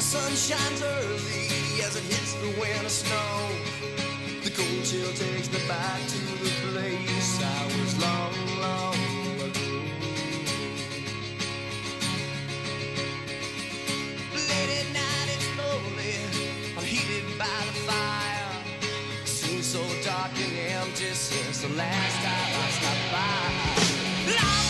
the sun shines early as it hits the winter snow. The cold chill takes me back to the place I was long, long ago. Late at night, it's lonely. I'm heated by the fire. It Seems so dark and empty since the last time I stopped by. Love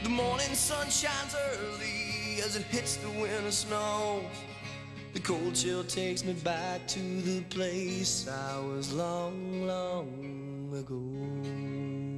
The morning sun shines early as it hits the winter snow. The cold chill takes me back to the place I was long, long ago.